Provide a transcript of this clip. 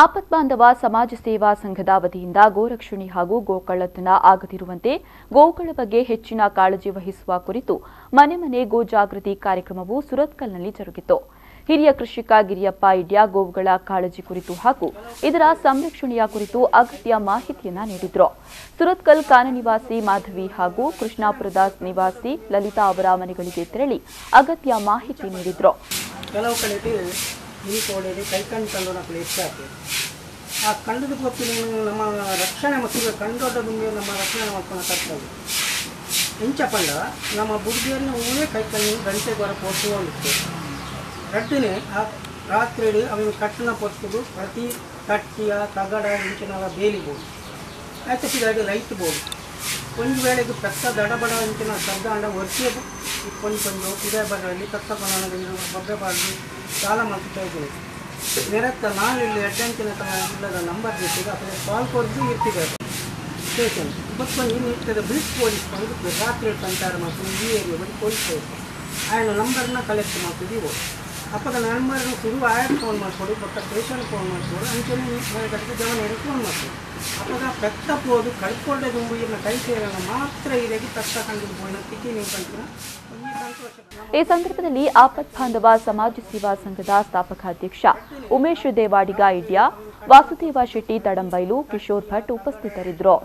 ಆಪತ್ ಬಾಂಧವ ಸಮಾಜ ಸೇವಾ ಸಂಘದ ವತಿಯಿಂದ ಗೋರಕ್ಷಣೆ ಹಾಗೂ ಗೋಕಳ್ಳತನ ಆಗದಿರುವಂತೆ ಗೋಗಳ ಬಗ್ಗೆ ಹೆಚ್ಚಿನ ಕಾಳಜಿ ವಹಿಸುವ ಕುರಿತು ಮನೆ ಮನೆ ಗೋ ಜಾಗೃತಿ ಕಾರ್ಯಕ್ರಮವು ಸುರತ್ಕಲ್ನಲ್ಲಿ ಜರುಗಿತು. ಹಿರಿಯ ಕೃಷಿಕ ಗಿರಿಯಪ್ಪ ಇಡ್ಯ ಗೋವುಗಳ ಕಾಳಜಿ ಕುರಿತು ಹಾಗೂ ಇದರ ಸಂರಕ್ಷಣೆಯ ಕುರಿತು ಅಗತ್ಯ ಮಾಹಿತಿಯನ್ನ ನೀಡಿದ್ರು. ಸುರತ್ಕಲ್ ಕಾನನಿವಾಸಿ ಮಾಧವಿ ಹಾಗೂ ಕೃಷ್ಣಾಪುರದ ನಿವಾಸಿ ಲಲಿತಾ ಅವರ ಮನೆಗಳಿಗೆ ತೆರಳಿ ಅಗತ್ಯ ಮಾಹಿತಿ ನೀಡಿದ್ರು. ಈ ಕೋಡೆಯಲ್ಲಿ ಕೈ ಕಣ್ಣು ಕಂಡು ಹೆಚ್ಚಾಗ್ತದೆ ಆ ಕಂಡದ ಗೊತ್ತಿನ ನಮ್ಮ ರಕ್ಷಣೆ ಮತ್ತು ಕಂಡೋದ ಮೇಲೆ ನಮ್ಮ ರಕ್ಷಣೆ ಮಾಡ್ಕೊಂಡು ಕರ್ತವ್ಯ ಇಂಚ ಪಂಡ ನಮ್ಮ ಬುಡ್ಡಿಯನ್ನು ಹೂವೇ ಕಣ್ಣು ಗಂಟೆ ಗೊರ ಹೋಗುತ್ತೆ ರಡ್ಡನೆ ಆ ರಾತ್ರಿ ಅವನು ಕಟ್ಟನ ಪೊತ್ತುದು ಪ್ರತಿ ಕಟ್ಟಿಯ ತಗಡ ಇಂಚಿನ ಬೇಲಿಬೋದು. ಆಯ್ತು ಸಿಗಾಡಿ ಲೈಟ್ ಬೋರ್ಡ್ ಒಂದು ವೇಳೆಗೆ ಪೆತ್ತ ದಡಬಡ ಇಂಚಿನ ಶಬ್ದ ಅಂಡ ಒರ್ಚೆ ಇಟ್ಕೊಂಡಿಕೊಂಡು ಇದೇ ಬಗೆಯಲ್ಲಿ ಕಷ್ಟ ಬರಬಾರ್ದು ಸಾಲ ಮಾಡ್ತಾ ಇದ್ದೇವೆ. ನಿರತ್ತ ನಾವಿಲ್ಲಿ ಹೆಡ್ಡಂಚಿನ ಇಲ್ಲದ ನಂಬರ್ ಜೊತೆಗೆ ಅಥವಾ ಕಾಲ್ ಕೊಡ್ದು ಇರ್ತಿದ್ದಾರೆ ಸ್ಟೇಷನ್ ಮತ್ತು ಇನ್ನು ಇರ್ತದೆ ಬ್ರಿಜ್ ಪೊಲೀಸ್ ಬಂದು ರಾತ್ರಿ ಸಂಚಾರ ಮಾಡ್ತೀವಿ ಈ ಏರಿಯಾದಲ್ಲಿ ಬಂದು ಪೊಲೀಸ್ ಆಯ್ನ ನಂಬರ್ನ ಕಲೆಕ್ಟ್ ಮಾಡ್ತಿದ್ದೀವಿ? ಅಪ್ಪದ ನಂಬರ್ನ ಶುರು ಆಯ್ತು ಫೋನ್ ಮಾಡಿಕೊಡು, ಪಕ್ಕ ಸ್ಟೇಷನ್ ಫೋನ್ ಮಾಡ್ಕೊಡು ಅಂಚನೆ ಕಡೆಗೆ ಹೇಳಿ ಫೋನ್ ಮಾಡ್ಕೊಡು. ಅಪ್ಪಾಗ ಪೆತ್ತ ಪೋದು ಕಳ್ಕೊಂಡೆ ದುಂಬು ಕೈ ಸೇರಲ್ಲ, ಮಾತ್ರ ಇದಾಗಿ ಪೆತ್ತ ಕಂಡು ಪೋಯಿನ ತಿಕ್ಕಿ ನೀವು ಕಂತೀನ ಈ ಸಂದರ್ಭದಲ್ಲಿ ಆಪತ್ ಬಾಂಧವ ಸಮಾಜ ಸೇವಾ ಸಂಘದ ಸ್ಥಾಪಕ ಅಧ್ಯಕ್ಷ ಉಮೇಶ್ ದೇವಾಡಿಗ ಇಡ್ಯ ವಾಸುದೇವ ಶೆಟ್ಟಿ ತಡಂಬೈಲು, ಕಿಶೋರ್ ಭಟ್ ಉಪಸ್ಥಿತರಿದ್ದರು.